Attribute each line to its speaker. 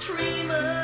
Speaker 1: dreamer,